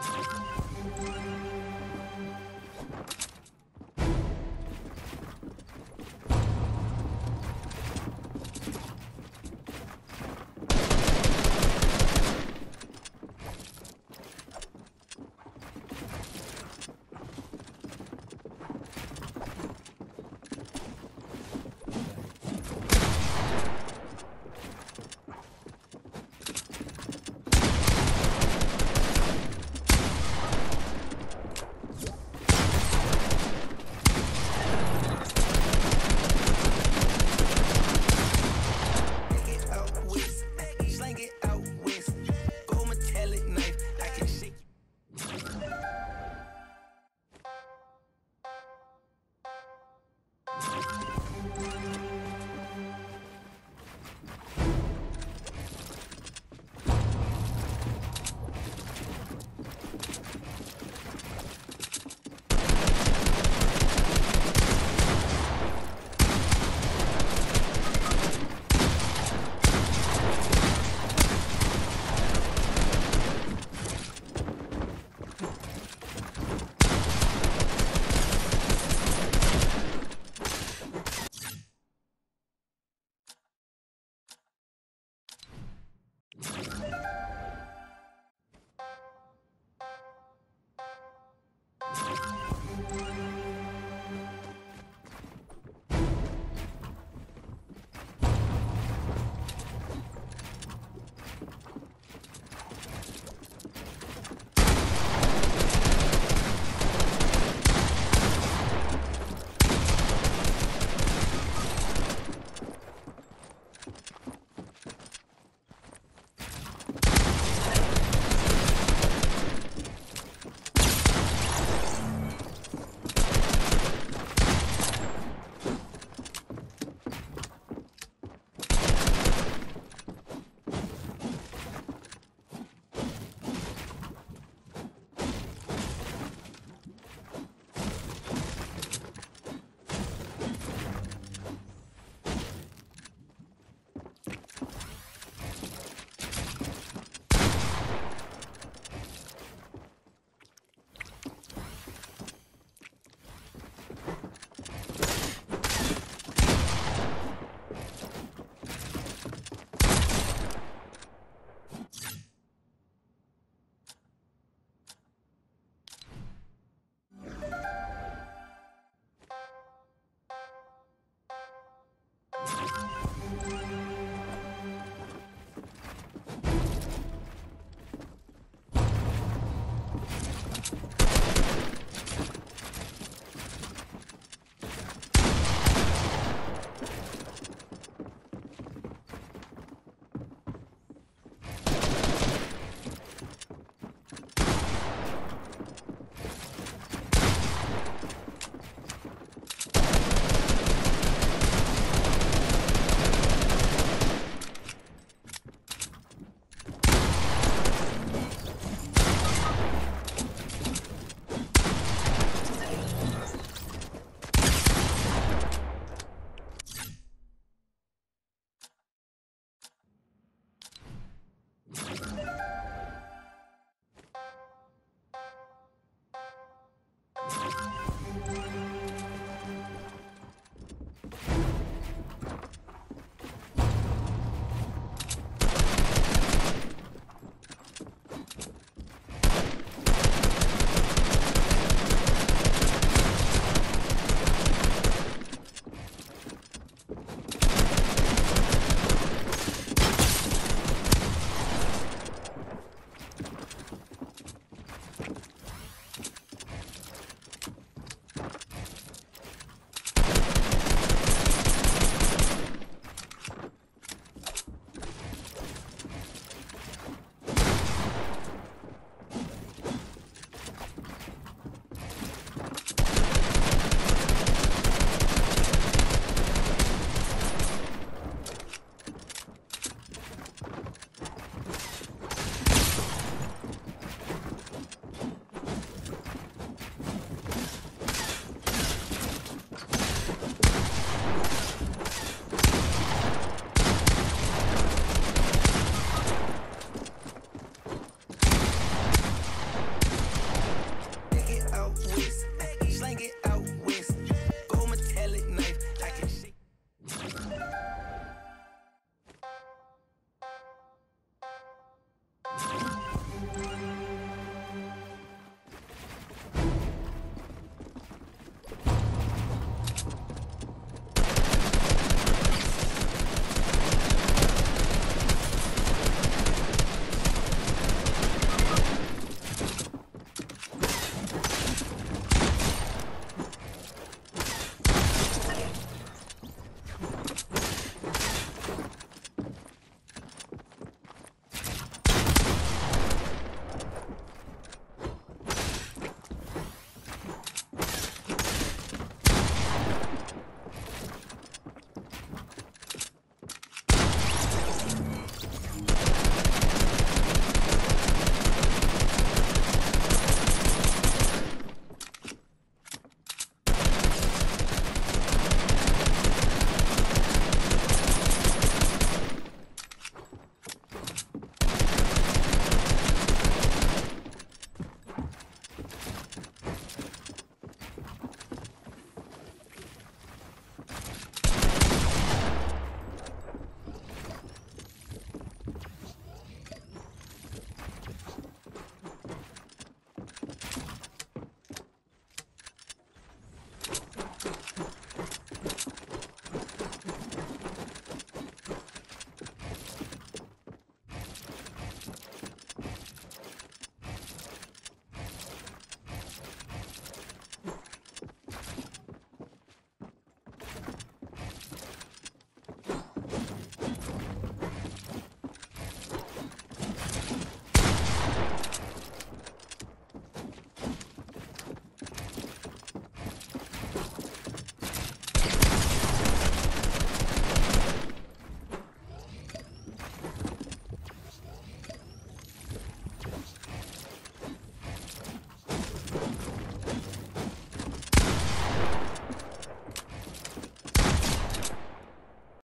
すごい。